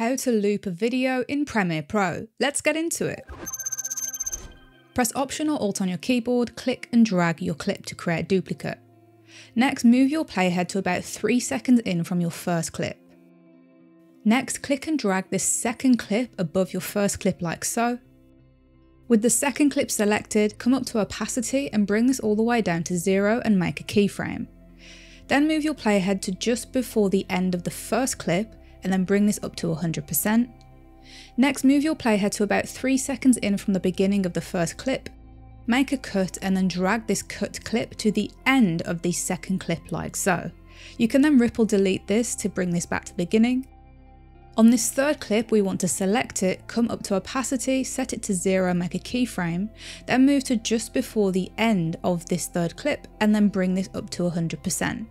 how to loop a video in Premiere Pro. Let's get into it. Press Option or Alt on your keyboard, click and drag your clip to create a duplicate. Next, move your playhead to about 3 seconds in from your first clip. Next, click and drag this second clip above your first clip like so. With the second clip selected, come up to opacity and bring this all the way down to zero and make a keyframe. Then move your playhead to just before the end of the first clip and then bring this up to 100%. Next, move your playhead to about 3 seconds in from the beginning of the first clip. Make a cut and then drag this cut clip to the end of the second clip like so. You can then ripple delete this to bring this back to the beginning on this third clip, we want to select it, come up to opacity, set it to zero, make a keyframe, then move to just before the end of this third clip and then bring this up to 100%.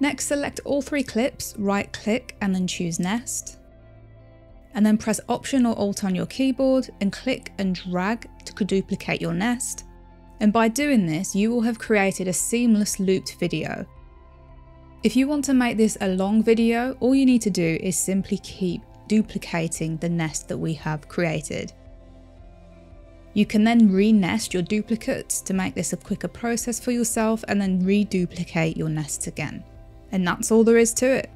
Next, select all three clips, right click and then choose nest. And then press Option or Alt on your keyboard and click and drag to duplicate your nest. And by doing this, you will have created a seamless looped video if you want to make this a long video, all you need to do is simply keep duplicating the nest that we have created. You can then re-nest your duplicates to make this a quicker process for yourself and then reduplicate your nests again. And that's all there is to it.